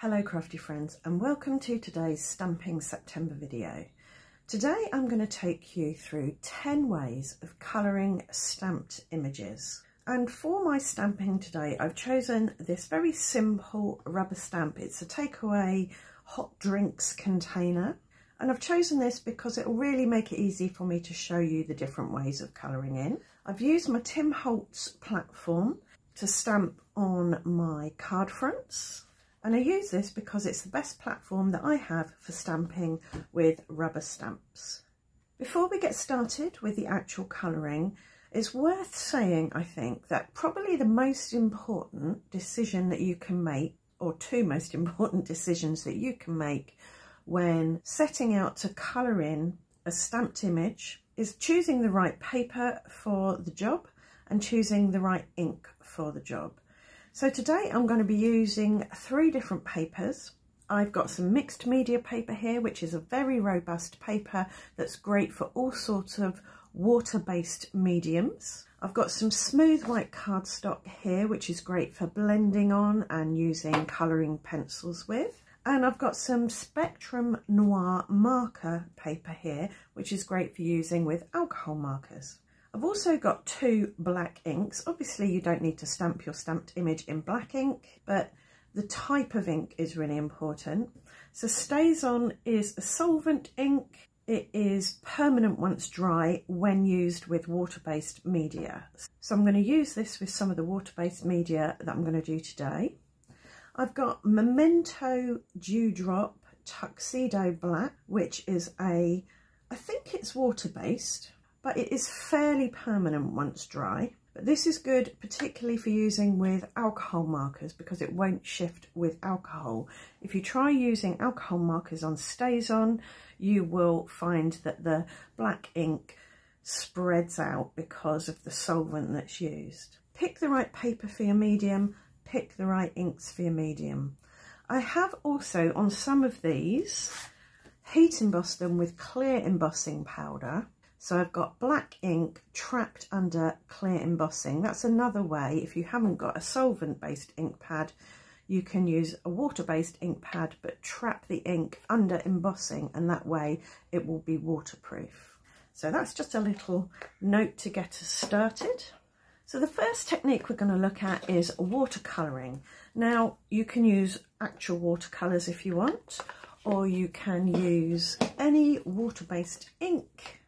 Hello crafty friends and welcome to today's Stamping September video. Today I'm going to take you through 10 ways of colouring stamped images. And for my stamping today I've chosen this very simple rubber stamp. It's a takeaway hot drinks container and I've chosen this because it will really make it easy for me to show you the different ways of colouring in. I've used my Tim Holtz platform to stamp on my card fronts and I use this because it's the best platform that I have for stamping with rubber stamps. Before we get started with the actual colouring, it's worth saying, I think, that probably the most important decision that you can make, or two most important decisions that you can make when setting out to colour in a stamped image is choosing the right paper for the job and choosing the right ink for the job. So today I'm going to be using three different papers. I've got some mixed media paper here, which is a very robust paper that's great for all sorts of water-based mediums. I've got some smooth white cardstock here, which is great for blending on and using colouring pencils with. And I've got some Spectrum Noir marker paper here, which is great for using with alcohol markers. I've also got two black inks. Obviously you don't need to stamp your stamped image in black ink, but the type of ink is really important. So StazOn is a solvent ink. It is permanent once dry when used with water-based media. So I'm going to use this with some of the water-based media that I'm going to do today. I've got Memento Dewdrop Tuxedo Black, which is a, I think it's water-based, but it is fairly permanent once dry. But this is good particularly for using with alcohol markers because it won't shift with alcohol. If you try using alcohol markers on StazOn, you will find that the black ink spreads out because of the solvent that's used. Pick the right paper for your medium, pick the right inks for your medium. I have also on some of these heat embossed them with clear embossing powder so I've got black ink trapped under clear embossing. That's another way, if you haven't got a solvent-based ink pad, you can use a water-based ink pad but trap the ink under embossing and that way it will be waterproof. So that's just a little note to get us started. So the first technique we're going to look at is watercolouring. Now you can use actual watercolours if you want or you can use any water-based ink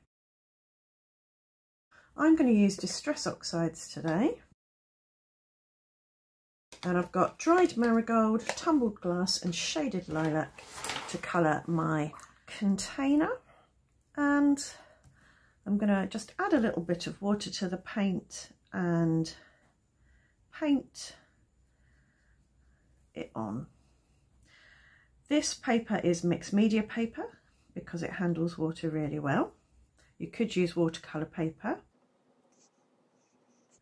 I'm going to use Distress Oxides today. And I've got dried marigold, tumbled glass and shaded lilac to colour my container. And I'm going to just add a little bit of water to the paint and paint it on. This paper is mixed media paper because it handles water really well. You could use watercolour paper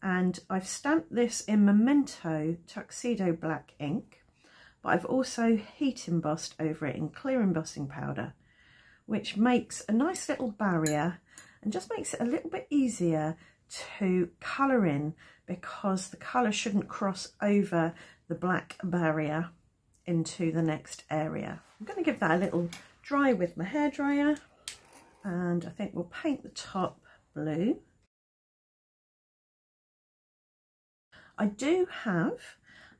and I've stamped this in Memento Tuxedo Black ink but I've also heat embossed over it in clear embossing powder which makes a nice little barrier and just makes it a little bit easier to colour in because the colour shouldn't cross over the black barrier into the next area. I'm going to give that a little dry with my hairdryer and I think we'll paint the top blue I do have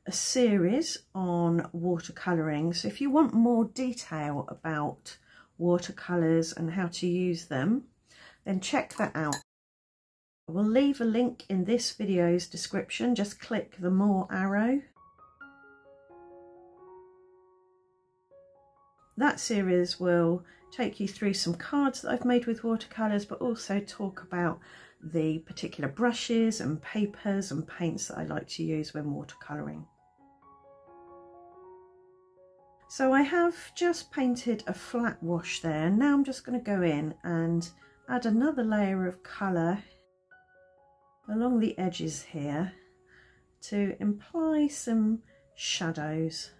a series on watercolouring so if you want more detail about watercolours and how to use them then check that out. I will leave a link in this video's description just click the more arrow. That series will take you through some cards that I've made with watercolours but also talk about the particular brushes and papers and paints that I like to use when watercolouring. So I have just painted a flat wash there and now I'm just going to go in and add another layer of colour along the edges here to imply some shadows.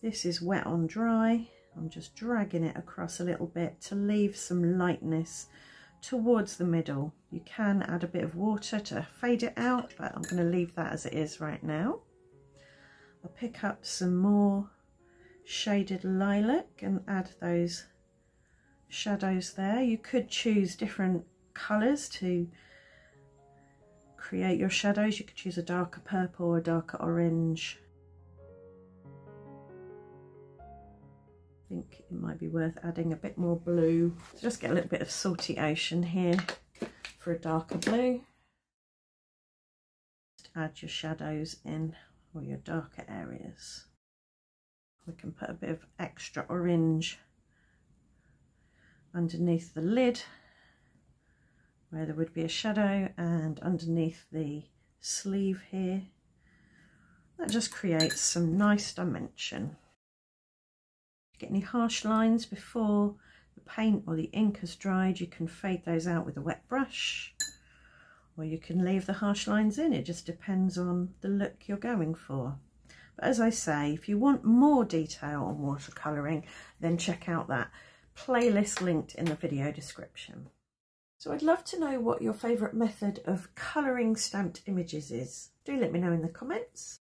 This is wet on dry. I'm just dragging it across a little bit to leave some lightness towards the middle. You can add a bit of water to fade it out, but I'm going to leave that as it is right now. I'll pick up some more shaded lilac and add those shadows there. You could choose different colours to create your shadows. You could choose a darker purple or a darker orange. I think it might be worth adding a bit more blue. So just get a little bit of salty ocean here for a darker blue. Just add your shadows in or your darker areas. We can put a bit of extra orange underneath the lid where there would be a shadow and underneath the sleeve here. That just creates some nice dimension. Get any harsh lines before the paint or the ink has dried, you can fade those out with a wet brush or you can leave the harsh lines in. It just depends on the look you're going for. But as I say, if you want more detail on watercolouring, then check out that playlist linked in the video description. So I'd love to know what your favourite method of colouring stamped images is. Do let me know in the comments.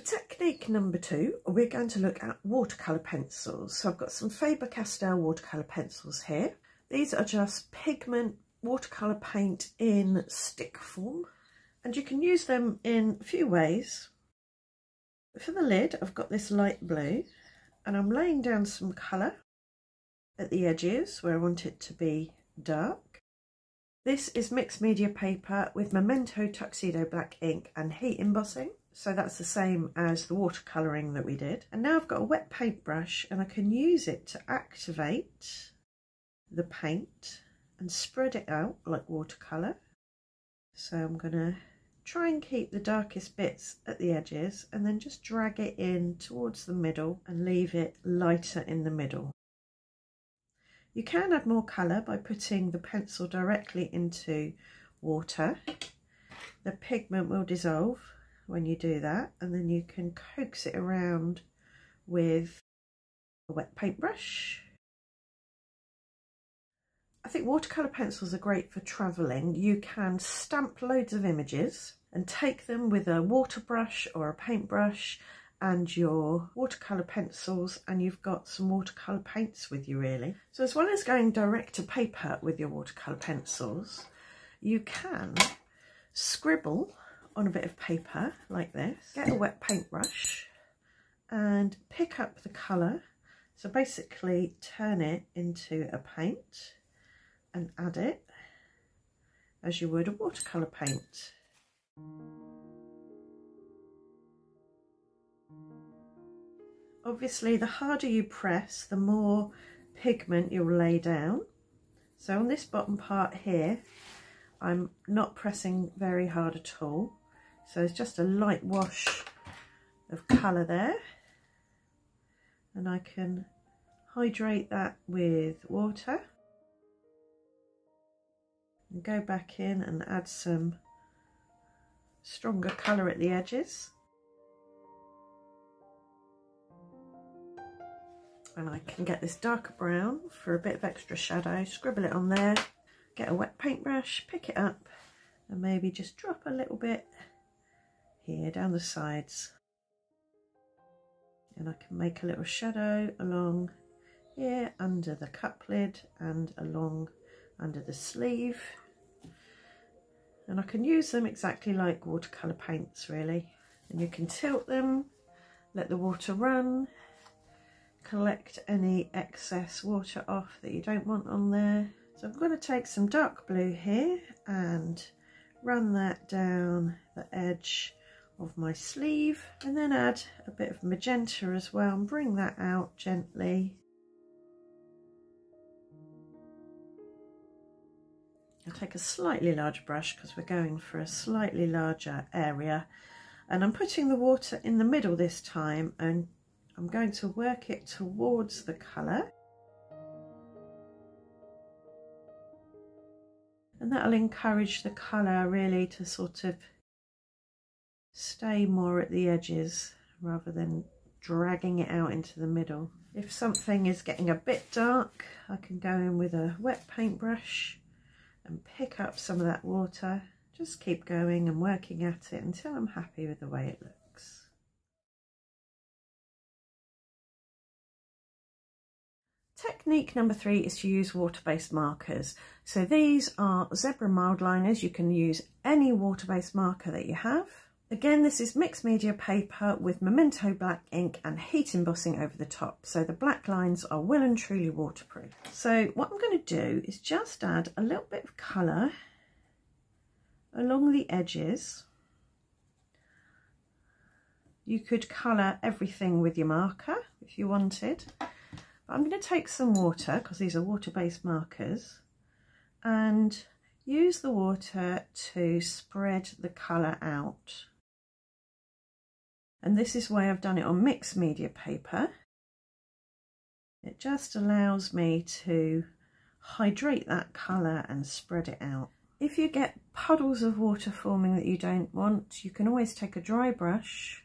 For technique number two, we're going to look at watercolour pencils. So I've got some Faber-Castell watercolour pencils here. These are just pigment watercolour paint in stick form and you can use them in a few ways. For the lid, I've got this light blue and I'm laying down some colour at the edges where I want it to be dark this is mixed media paper with Memento Tuxedo Black ink and heat embossing. So that's the same as the watercolouring that we did. And now I've got a wet paintbrush and I can use it to activate the paint and spread it out like watercolour. So I'm going to try and keep the darkest bits at the edges and then just drag it in towards the middle and leave it lighter in the middle. You can add more colour by putting the pencil directly into water. The pigment will dissolve when you do that and then you can coax it around with a wet paintbrush. I think watercolour pencils are great for travelling. You can stamp loads of images and take them with a water brush or a paintbrush and your watercolour pencils and you've got some watercolour paints with you really. So as well as going direct to paper with your watercolour pencils, you can scribble on a bit of paper like this, get a wet paintbrush and pick up the colour. So basically turn it into a paint and add it as you would a watercolour paint. Obviously, the harder you press, the more pigment you'll lay down. So on this bottom part here, I'm not pressing very hard at all. So it's just a light wash of colour there. And I can hydrate that with water. And go back in and add some stronger colour at the edges. and I can get this darker brown for a bit of extra shadow, scribble it on there, get a wet paintbrush, pick it up and maybe just drop a little bit here down the sides. And I can make a little shadow along here under the cup lid and along under the sleeve. And I can use them exactly like watercolour paints really. And you can tilt them let the water run collect any excess water off that you don't want on there. So I'm going to take some dark blue here and run that down the edge of my sleeve and then add a bit of magenta as well and bring that out gently. I'll take a slightly larger brush because we're going for a slightly larger area and I'm putting the water in the middle this time and I'm going to work it towards the colour and that'll encourage the colour really to sort of stay more at the edges rather than dragging it out into the middle. If something is getting a bit dark I can go in with a wet paintbrush and pick up some of that water just keep going and working at it until I'm happy with the way it looks. Technique number three is to use water-based markers. So these are zebra Mildliners. You can use any water-based marker that you have. Again, this is mixed media paper with Memento black ink and heat embossing over the top. So the black lines are well and truly waterproof. So what I'm going to do is just add a little bit of colour along the edges. You could colour everything with your marker if you wanted. But I'm going to take some water because these are water-based markers and use the water to spread the colour out. And this is why I've done it on mixed media paper. It just allows me to hydrate that colour and spread it out. If you get puddles of water forming that you don't want, you can always take a dry brush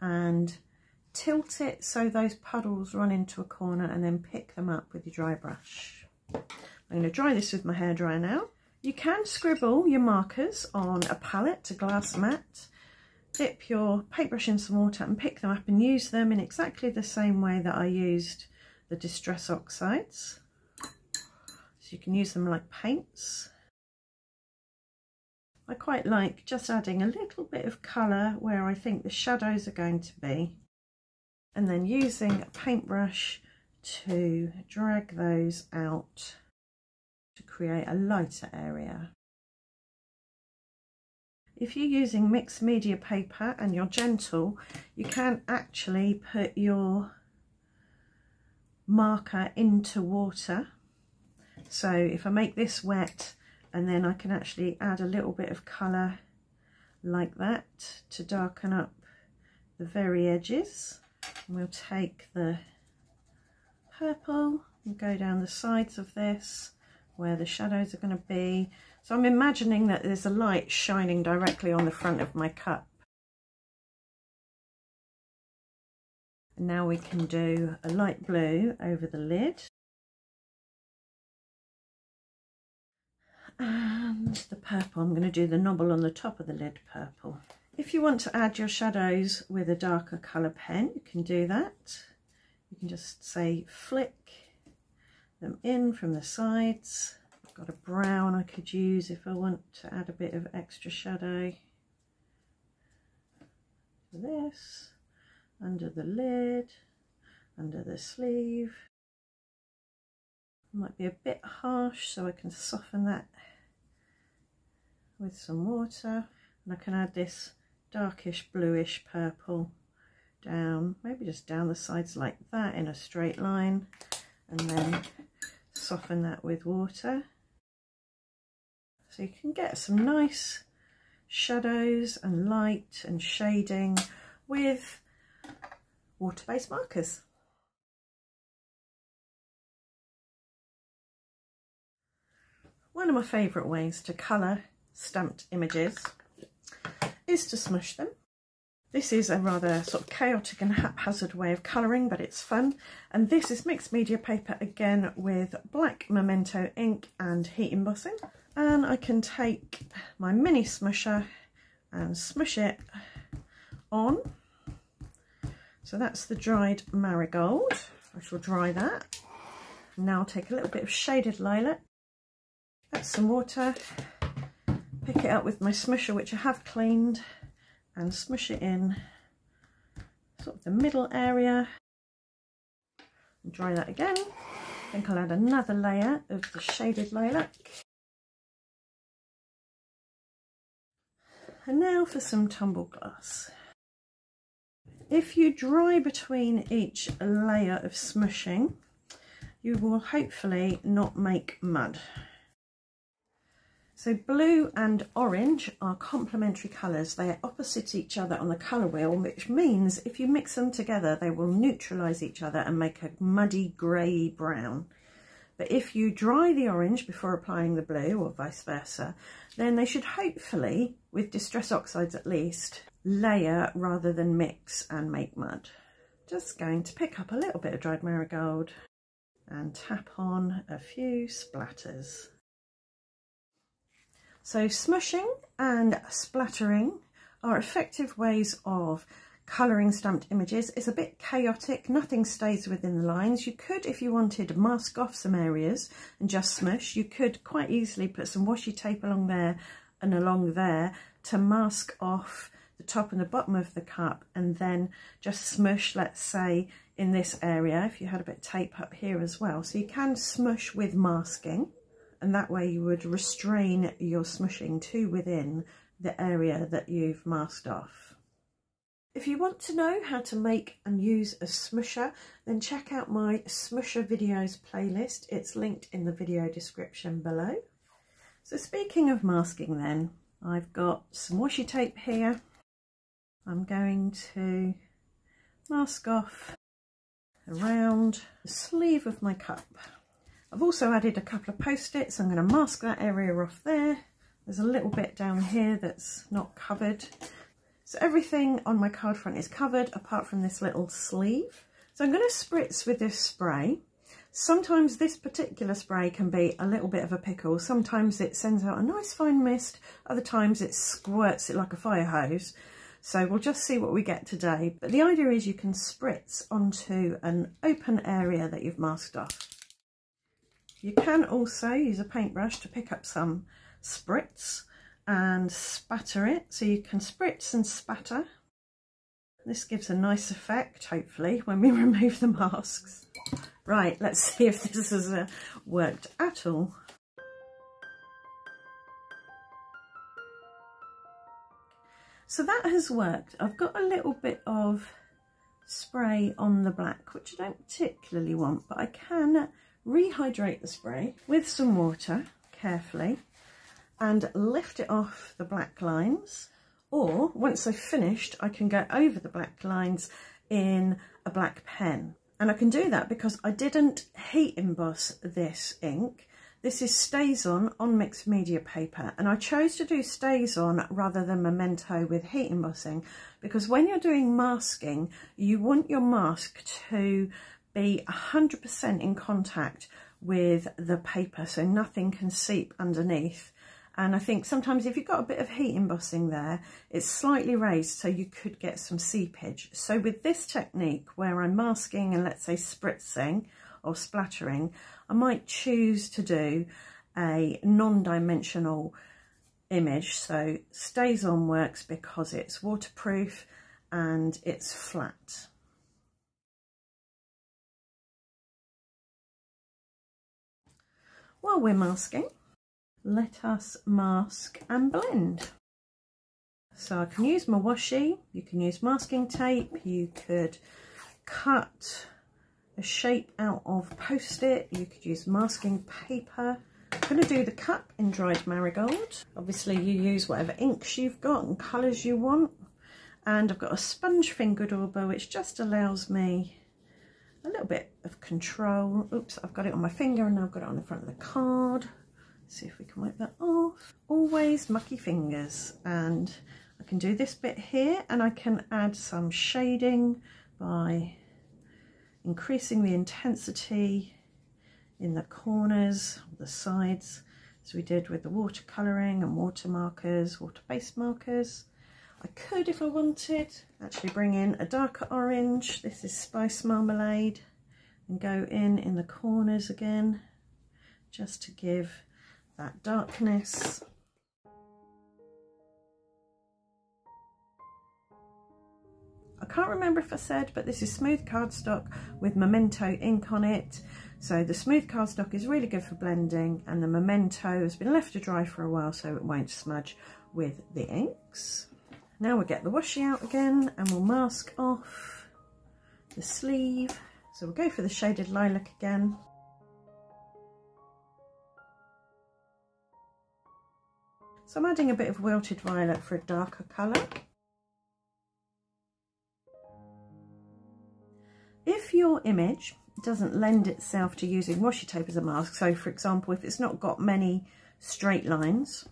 and tilt it so those puddles run into a corner and then pick them up with your dry brush. I'm going to dry this with my hairdryer now. You can scribble your markers on a palette, a glass mat, dip your paintbrush in some water and pick them up and use them in exactly the same way that I used the Distress Oxides. So you can use them like paints. I quite like just adding a little bit of colour where I think the shadows are going to be and then using a paintbrush to drag those out to create a lighter area. If you're using mixed media paper and you're gentle, you can actually put your marker into water. So if I make this wet and then I can actually add a little bit of colour like that to darken up the very edges we'll take the purple and go down the sides of this where the shadows are going to be. So I'm imagining that there's a light shining directly on the front of my cup. And now we can do a light blue over the lid. And the purple, I'm going to do the knobble on the top of the lid purple. If you want to add your shadows with a darker colour pen, you can do that. You can just say flick them in from the sides. Got a brown I could use if I want to add a bit of extra shadow. This, under the lid, under the sleeve. Might be a bit harsh so I can soften that with some water and I can add this darkish bluish purple down, maybe just down the sides like that in a straight line and then soften that with water. So you can get some nice shadows and light and shading with water-based markers. One of my favourite ways to colour stamped images is to smush them. This is a rather sort of chaotic and haphazard way of colouring, but it's fun. And this is mixed media paper again with black Memento ink and heat embossing. And I can take my mini smusher and smush it on. So that's the dried marigold. I shall dry that. Now I'll take a little bit of shaded lilac, add some water, pick it up with my smusher which I have cleaned and smush it in sort of the middle area and dry that again. I think I'll add another layer of the shaded lilac. And now for some tumble glass. If you dry between each layer of smushing, you will hopefully not make mud. So blue and orange are complementary colours. They are opposite each other on the colour wheel, which means if you mix them together, they will neutralise each other and make a muddy grey brown. But if you dry the orange before applying the blue or vice versa, then they should hopefully, with Distress Oxides at least, layer rather than mix and make mud. Just going to pick up a little bit of dried marigold and tap on a few splatters. So smushing and splattering are effective ways of colouring stamped images. It's a bit chaotic, nothing stays within the lines. You could, if you wanted, mask off some areas and just smush. You could quite easily put some washi tape along there and along there to mask off the top and the bottom of the cup and then just smush, let's say, in this area, if you had a bit of tape up here as well. So you can smush with masking and that way you would restrain your smushing to within the area that you've masked off. If you want to know how to make and use a smusher, then check out my smusher videos playlist. It's linked in the video description below. So speaking of masking then, I've got some washi tape here. I'm going to mask off around the sleeve of my cup. I've also added a couple of post-its. I'm going to mask that area off there. There's a little bit down here that's not covered. So everything on my card front is covered apart from this little sleeve. So I'm going to spritz with this spray. Sometimes this particular spray can be a little bit of a pickle. Sometimes it sends out a nice fine mist. Other times it squirts it like a fire hose. So we'll just see what we get today. But the idea is you can spritz onto an open area that you've masked off. You can also use a paintbrush to pick up some spritz and spatter it. So you can spritz and spatter. This gives a nice effect, hopefully, when we remove the masks. Right, let's see if this has uh, worked at all. So that has worked. I've got a little bit of spray on the black, which I don't particularly want, but I can rehydrate the spray with some water carefully and lift it off the black lines or once I've finished I can go over the black lines in a black pen. And I can do that because I didn't heat emboss this ink. This is StazOn on on mixed media paper and I chose to do StazOn rather than Memento with heat embossing because when you're doing masking you want your mask to be 100% in contact with the paper so nothing can seep underneath and I think sometimes if you've got a bit of heat embossing there it's slightly raised so you could get some seepage. So with this technique where I'm masking and let's say spritzing or splattering I might choose to do a non-dimensional image. So StazOn works because it's waterproof and it's flat. While we're masking, let us mask and blend. So I can use my washi, you can use masking tape, you could cut a shape out of post-it, you could use masking paper. I'm going to do the cup in dried marigold. Obviously you use whatever inks you've got and colours you want. And I've got a sponge finger dauber which just allows me a little bit of control. Oops, I've got it on my finger and now I've got it on the front of the card. See if we can wipe that off. Always mucky fingers and I can do this bit here and I can add some shading by increasing the intensity in the corners, the sides, as we did with the watercolouring and water markers, water-based markers. I could, if I wanted, actually bring in a darker orange. This is Spice Marmalade. And go in in the corners again, just to give that darkness. I can't remember if I said, but this is smooth cardstock with Memento ink on it. So the smooth cardstock is really good for blending and the Memento has been left to dry for a while so it won't smudge with the inks. Now we'll get the washi out again and we'll mask off the sleeve. So we'll go for the shaded lilac again. So I'm adding a bit of wilted violet for a darker colour. If your image doesn't lend itself to using washi tape as a mask, so for example, if it's not got many straight lines,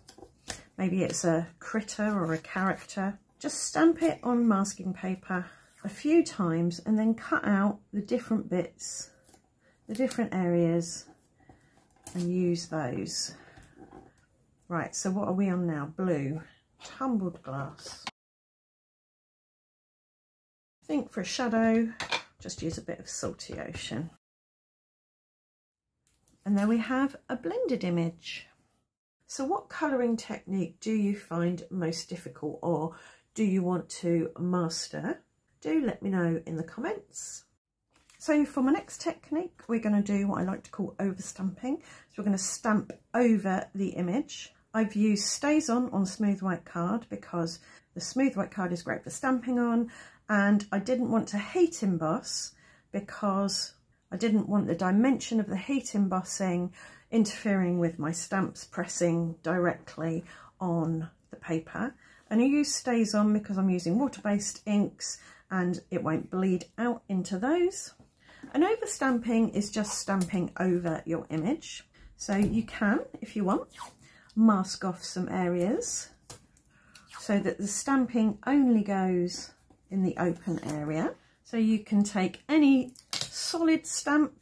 maybe it's a critter or a character. Just stamp it on masking paper a few times and then cut out the different bits, the different areas and use those. Right, so what are we on now? Blue, tumbled glass. I think for a shadow, just use a bit of Salty Ocean. And there we have a blended image. So what colouring technique do you find most difficult or do you want to master? Do let me know in the comments. So for my next technique, we're going to do what I like to call overstamping. So we're going to stamp over the image. I've used StazOn on on smooth white card because the smooth white card is great for stamping on and I didn't want to heat emboss because I didn't want the dimension of the heat embossing interfering with my stamps pressing directly on the paper. And I use StazOn because I'm using water-based inks and it won't bleed out into those. And over stamping is just stamping over your image. So you can, if you want, mask off some areas so that the stamping only goes in the open area. So you can take any solid stamp.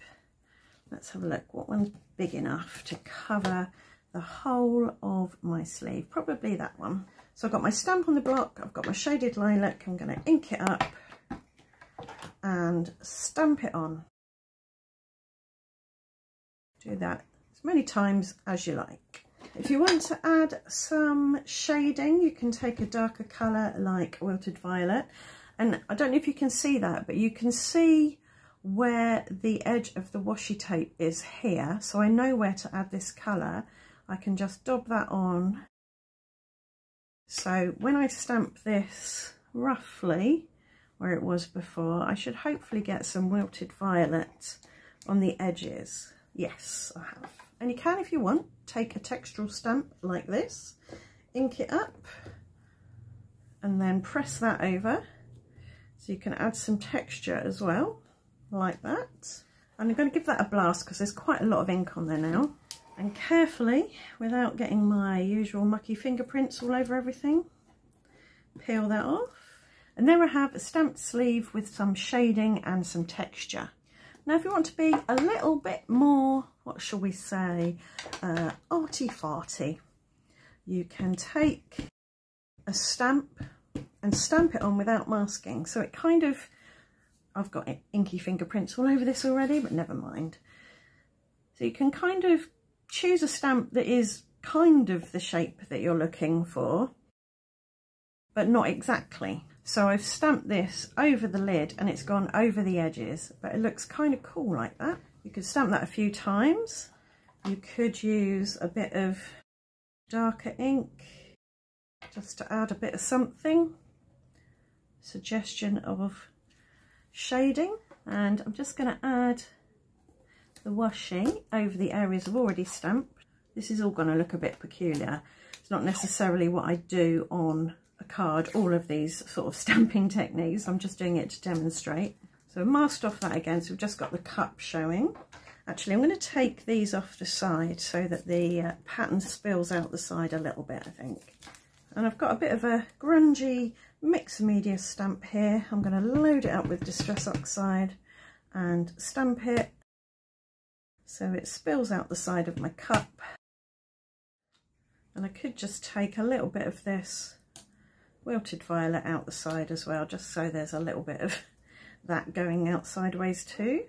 Let's have a look. What one's big enough to cover the whole of my sleeve? Probably that one. So I've got my stamp on the block. I've got my shaded lilac. I'm going to ink it up and stamp it on. Do that as many times as you like. If you want to add some shading, you can take a darker colour like Wilted Violet. And I don't know if you can see that, but you can see where the edge of the washi tape is here. So I know where to add this colour. I can just dob that on. So when I stamp this roughly where it was before. I should hopefully get some wilted violet on the edges. Yes, I have. And you can, if you want, take a textural stamp like this, ink it up, and then press that over. So you can add some texture as well, like that. And I'm going to give that a blast because there's quite a lot of ink on there now. And carefully, without getting my usual mucky fingerprints all over everything, peel that off. And there I have a stamped sleeve with some shading and some texture. Now if you want to be a little bit more, what shall we say, uh, arty-farty, you can take a stamp and stamp it on without masking. So it kind of, I've got inky fingerprints all over this already, but never mind. So you can kind of choose a stamp that is kind of the shape that you're looking for, but not exactly. So I've stamped this over the lid and it's gone over the edges, but it looks kind of cool like that. You could stamp that a few times. You could use a bit of darker ink just to add a bit of something. Suggestion of shading. And I'm just going to add the washing over the areas I've already stamped. This is all going to look a bit peculiar. It's not necessarily what I do on a card all of these sort of stamping techniques. I'm just doing it to demonstrate. So I masked off that again, so we've just got the cup showing. Actually, I'm going to take these off the side so that the uh, pattern spills out the side a little bit, I think. And I've got a bit of a grungy mixed media stamp here. I'm going to load it up with Distress Oxide and stamp it so it spills out the side of my cup. And I could just take a little bit of this wilted violet out the side as well, just so there's a little bit of that going out sideways too.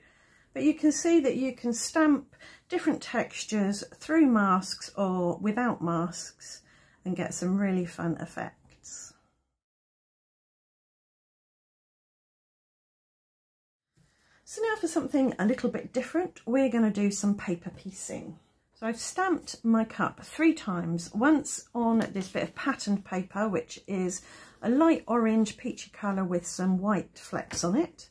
But you can see that you can stamp different textures through masks or without masks and get some really fun effects. So now for something a little bit different, we're going to do some paper piecing. So I've stamped my cup three times, once on this bit of patterned paper, which is a light orange peachy colour with some white flecks on it.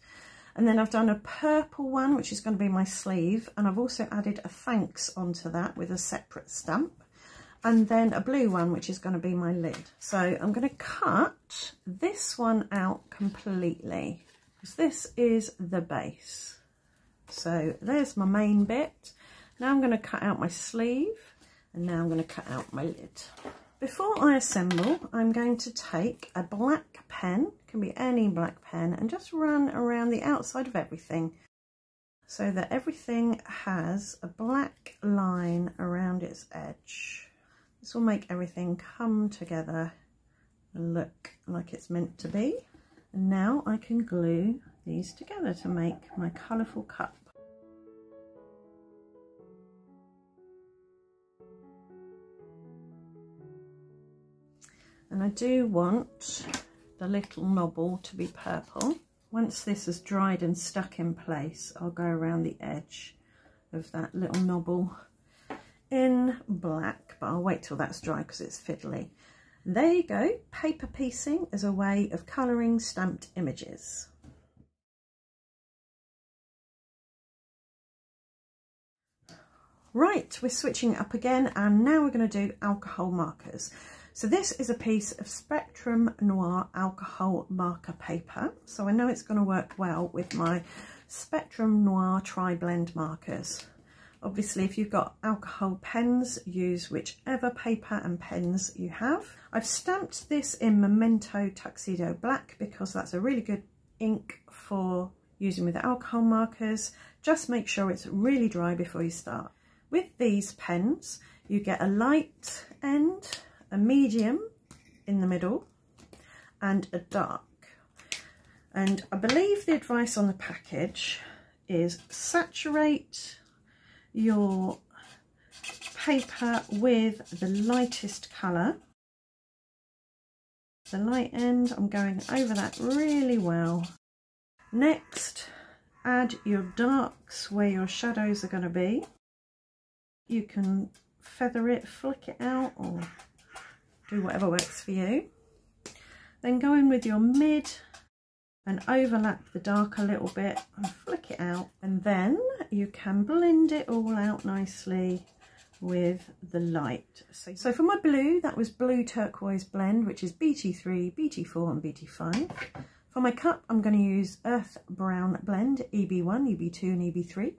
And then I've done a purple one, which is going to be my sleeve. And I've also added a thanks onto that with a separate stamp. And then a blue one, which is going to be my lid. So I'm going to cut this one out completely because this is the base. So there's my main bit. Now I'm going to cut out my sleeve and now I'm going to cut out my lid. Before I assemble, I'm going to take a black pen, can be any black pen, and just run around the outside of everything so that everything has a black line around its edge. This will make everything come together and look like it's meant to be. And now I can glue these together to make my colourful cup. And I do want the little knobble to be purple. Once this is dried and stuck in place, I'll go around the edge of that little knobble in black, but I'll wait till that's dry because it's fiddly. There you go, paper piecing as a way of colouring stamped images. Right, we're switching up again and now we're going to do alcohol markers. So this is a piece of Spectrum Noir alcohol marker paper. So I know it's going to work well with my Spectrum Noir tri-blend markers. Obviously, if you've got alcohol pens, use whichever paper and pens you have. I've stamped this in Memento Tuxedo Black because that's a really good ink for using with alcohol markers. Just make sure it's really dry before you start. With these pens, you get a light end a medium in the middle and a dark. And I believe the advice on the package is saturate your paper with the lightest colour. The light end, I'm going over that really well. Next, add your darks where your shadows are going to be. You can feather it, flick it out or do whatever works for you. Then go in with your mid and overlap the dark a little bit and flick it out and then you can blend it all out nicely with the light. So, so for my blue, that was blue turquoise blend, which is BT3, BT4 and BT5. For my cup, I'm going to use earth brown blend, EB1, EB2 and EB3.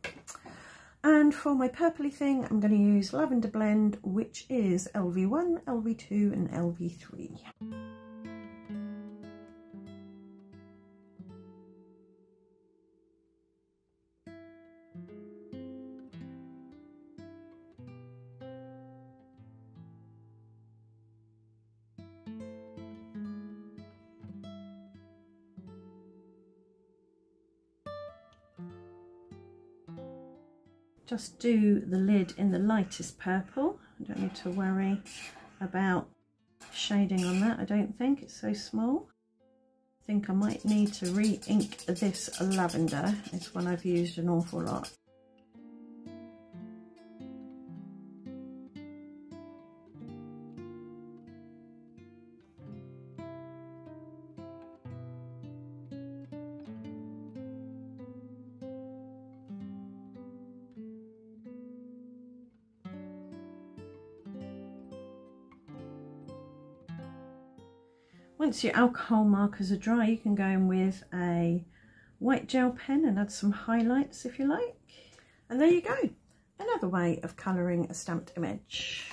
And for my purpley thing, I'm going to use Lavender Blend, which is LV1, LV2 and LV3. Just do the lid in the lightest purple. I don't need to worry about shading on that, I don't think, it's so small. I think I might need to re-ink this lavender, it's one I've used an awful lot. Once your alcohol markers are dry, you can go in with a white gel pen and add some highlights if you like. And there you go, another way of colouring a stamped image.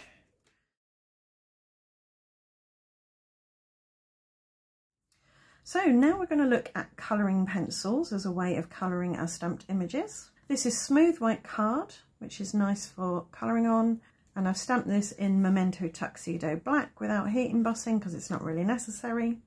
So now we're going to look at colouring pencils as a way of colouring our stamped images. This is smooth white card, which is nice for colouring on and I've stamped this in Memento Tuxedo Black without heat embossing because it's not really necessary.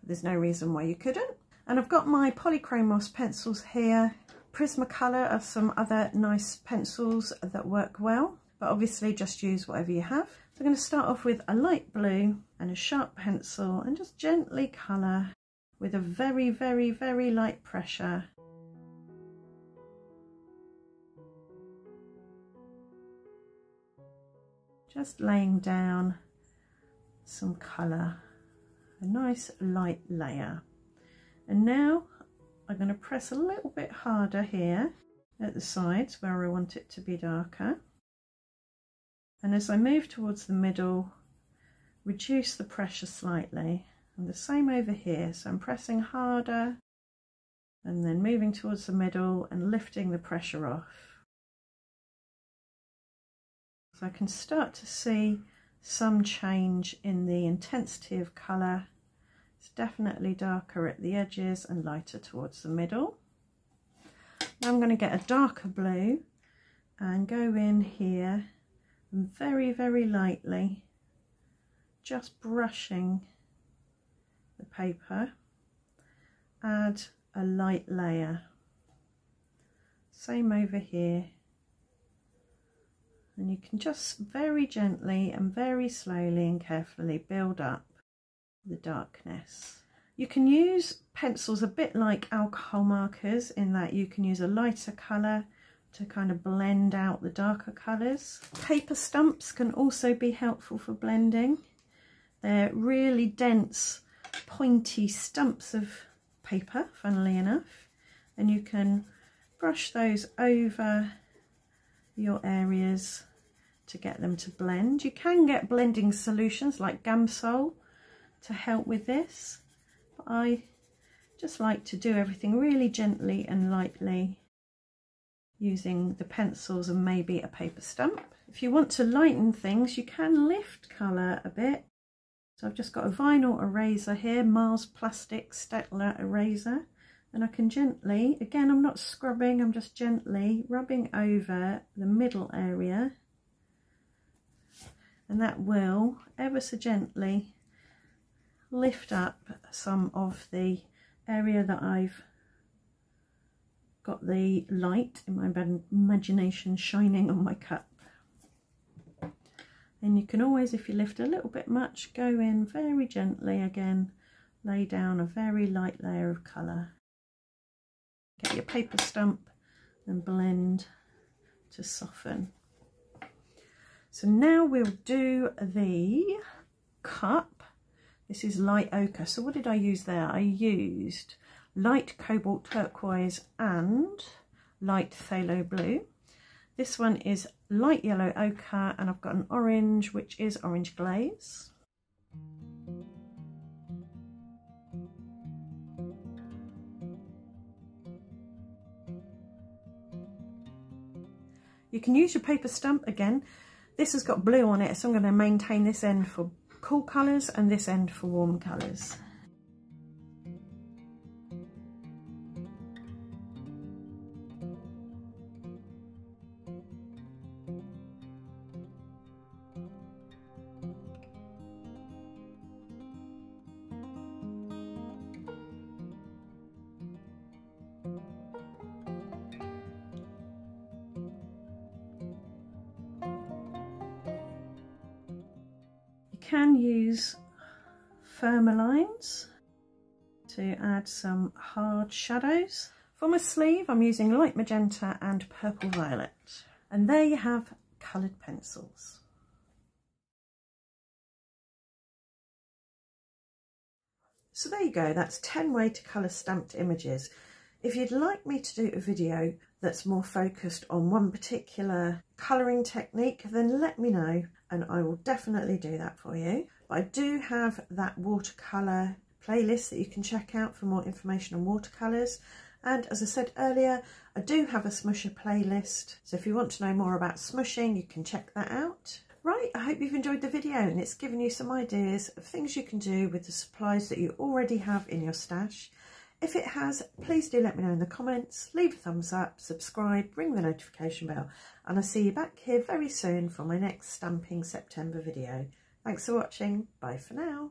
But there's no reason why you couldn't. And I've got my Polychromos pencils here. Prismacolor are some other nice pencils that work well but obviously just use whatever you have. So I'm going to start off with a light blue and a sharp pencil and just gently colour with a very very very light pressure just laying down some colour, a nice light layer. And now I'm going to press a little bit harder here at the sides where I want it to be darker. And as I move towards the middle, reduce the pressure slightly. And the same over here, so I'm pressing harder and then moving towards the middle and lifting the pressure off. So I can start to see some change in the intensity of colour. It's definitely darker at the edges and lighter towards the middle. Now I'm going to get a darker blue and go in here very, very lightly just brushing the paper add a light layer. Same over here. And you can just very gently and very slowly and carefully build up the darkness. You can use pencils a bit like alcohol markers in that you can use a lighter colour to kind of blend out the darker colours. Paper stumps can also be helpful for blending. They're really dense, pointy stumps of paper, funnily enough, and you can brush those over your areas to get them to blend. You can get blending solutions like Gamsol to help with this. But I just like to do everything really gently and lightly using the pencils and maybe a paper stump. If you want to lighten things, you can lift colour a bit. So I've just got a vinyl eraser here, Mars Plastic Staedtler eraser. And I can gently, again, I'm not scrubbing, I'm just gently rubbing over the middle area. And that will, ever so gently, lift up some of the area that I've got the light in my imagination shining on my cup. And you can always, if you lift a little bit much, go in very gently again, lay down a very light layer of colour. Get your paper stump and blend to soften. So now we'll do the cup this is light ochre. So what did I use there? I used light cobalt turquoise and light phthalo blue. This one is light yellow ochre and I've got an orange which is orange glaze. You can use your paper stump again. This has got blue on it so I'm going to maintain this end for cool colours and this end for warm colours. Can use firmer lines to add some hard shadows. For my sleeve I'm using light magenta and purple violet and there you have coloured pencils. So there you go, that's 10 way to colour stamped images. If you'd like me to do a video that's more focused on one particular colouring technique, then let me know and I will definitely do that for you. But I do have that watercolour playlist that you can check out for more information on watercolours. And as I said earlier, I do have a smoosher playlist. So if you want to know more about smooshing, you can check that out. Right, I hope you've enjoyed the video and it's given you some ideas of things you can do with the supplies that you already have in your stash. If it has, please do let me know in the comments, leave a thumbs up, subscribe, ring the notification bell, and I'll see you back here very soon for my next Stamping September video. Thanks for watching. Bye for now.